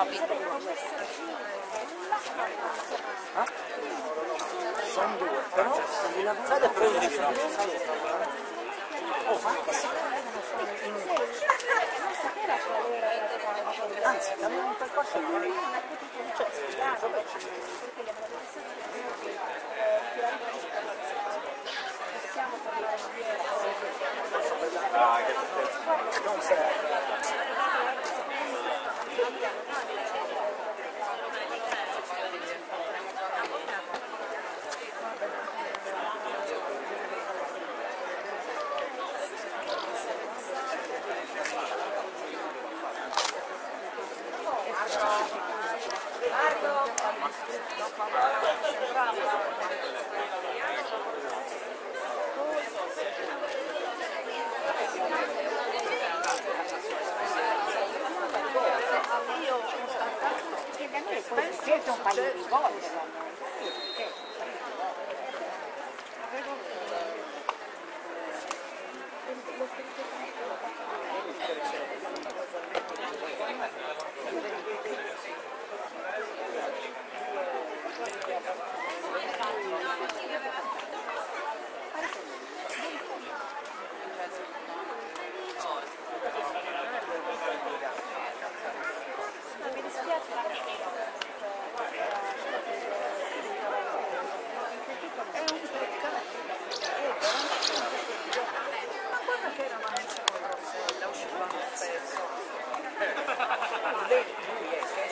Covid. Eh? Sono due, però fate prendere Oh, ma anche se non è una Anzi, abbiamo un percorso di cioè, non serve. Io ho constatato che da me poi siete un paio di volte.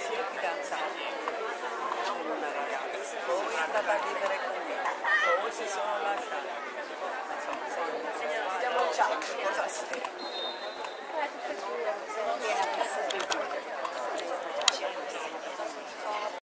Si è fidanzato con una ragazza poi è andata a vivere con me poi si sono